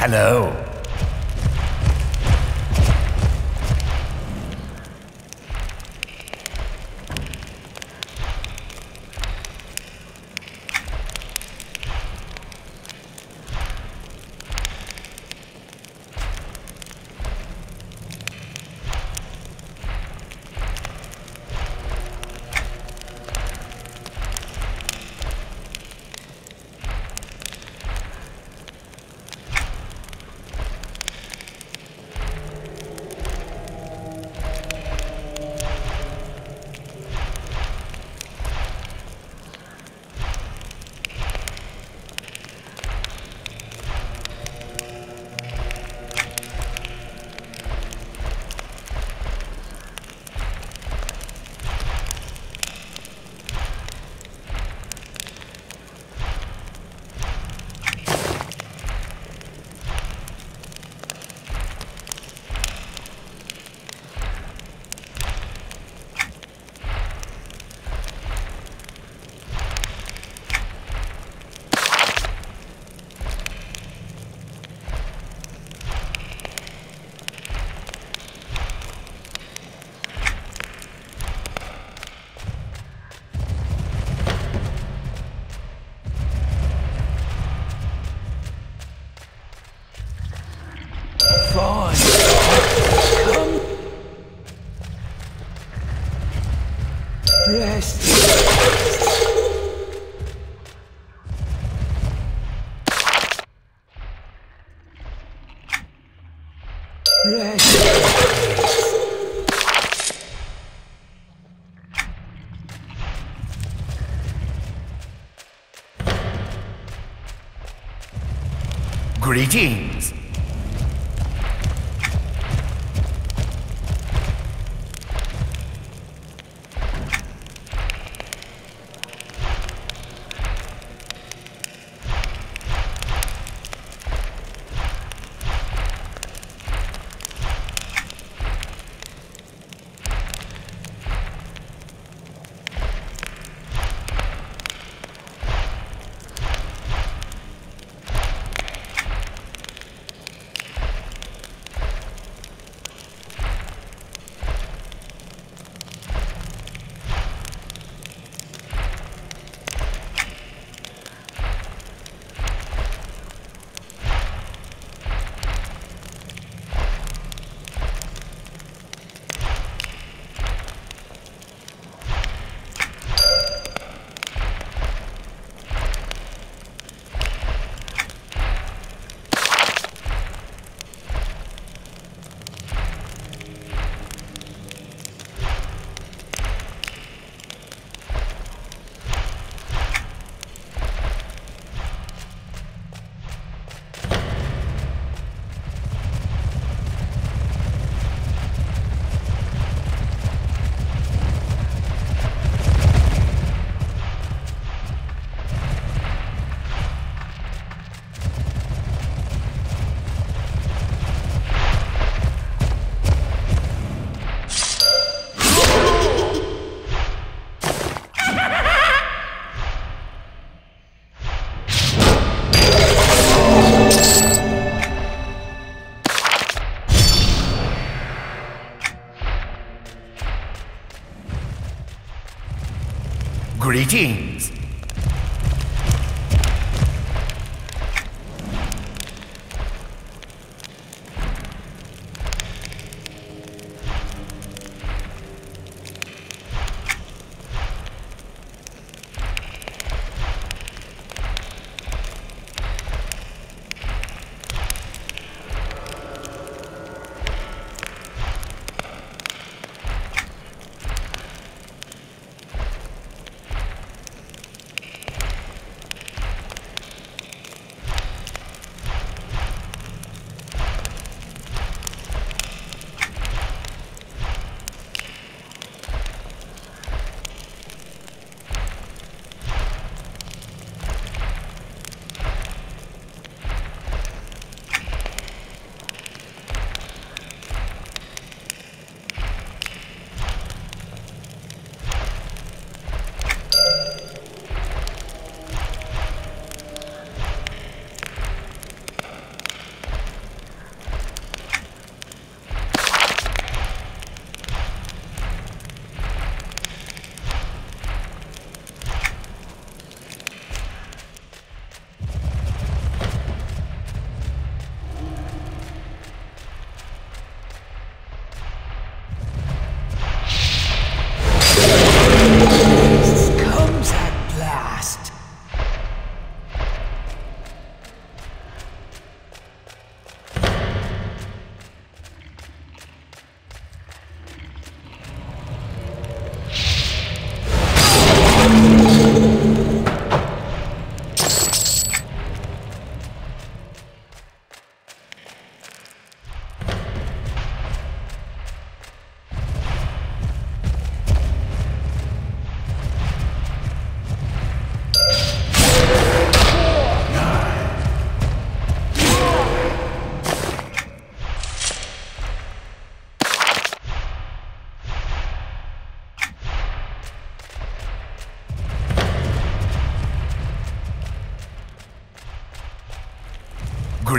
Hello. Greetings. Greetings.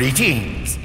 Greetings.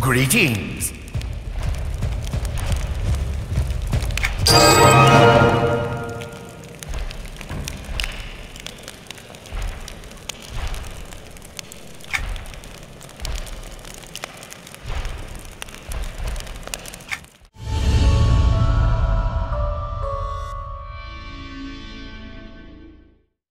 Greetings!